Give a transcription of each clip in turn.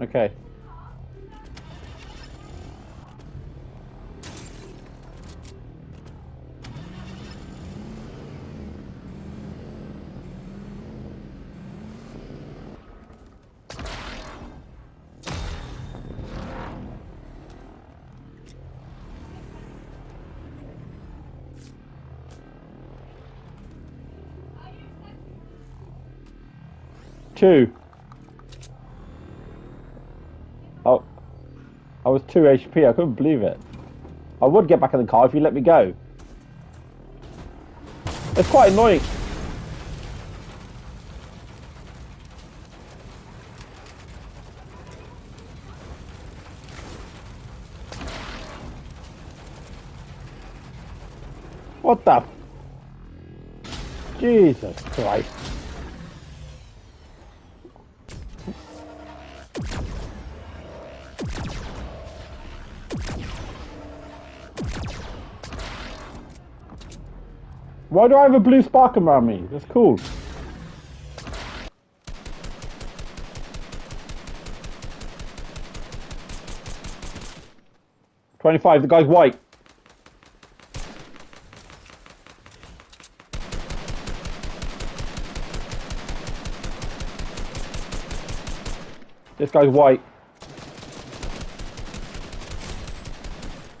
Okay. Two. I was two HP. I couldn't believe it. I would get back in the car if you let me go. It's quite annoying. What the? Jesus Christ. Why do I have a blue spark around me? That's cool. Twenty-five. The guy's white. This guy's white.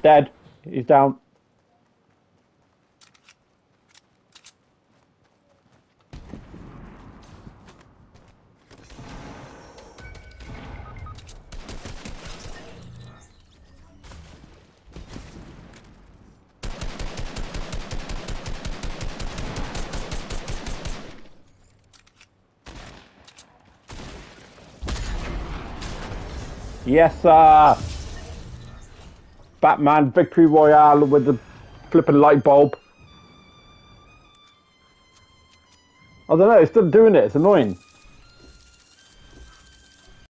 Dead. He's down. Yes, sir. Batman Victory Royale with the flipping light bulb. I don't know, it's still doing it. It's annoying.